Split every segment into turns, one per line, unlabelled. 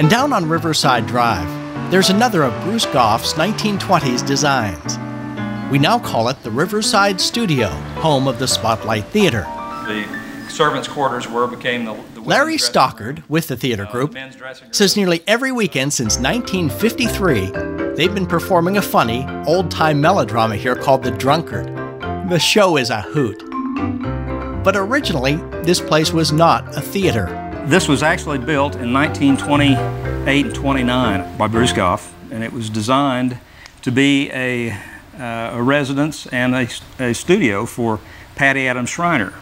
And down on Riverside Drive, there's another of Bruce Goff's 1920s designs. We now call it the Riverside Studio, home of the Spotlight Theater.
The servants' quarters were became the. the
Larry Stockard, with the theater
uh,
group,
the men's
says nearly every weekend since 1953, they've been performing a funny, old time melodrama here called The Drunkard. The show is a hoot. But originally, this place was not a theater.
This was actually built in 1928 and 29 by Bruce Goff, and it was designed to be a, uh, a residence and a, a studio for Patti Adams Shriner.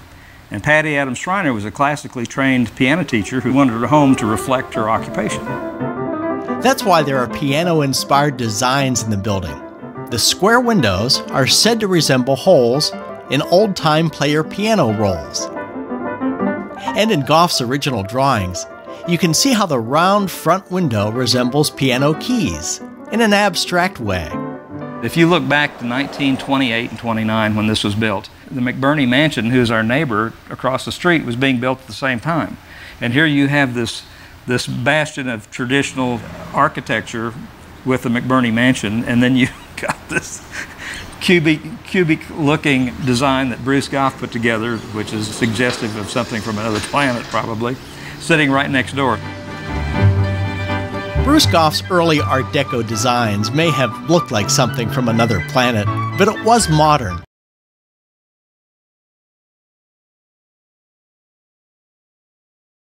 And Patti Adams Shriner was a classically trained piano teacher who wanted her home to reflect her occupation.
That's why there are piano inspired designs in the building. The square windows are said to resemble holes in old time player piano rolls. And in Goff's original drawings, you can see how the round front window resembles piano keys in an abstract way.
If you look back to 1928 and 29 when this was built, the McBirney Mansion, who's our neighbor across the street, was being built at the same time. And here you have this, this bastion of traditional architecture with the McBirney Mansion, and then you got this cubic, cubic looking design that Bruce Goff put together, which is suggestive of something from another planet, probably, sitting right next door.
Bruce Goff's early Art Deco designs may have looked like something from another planet, but it was modern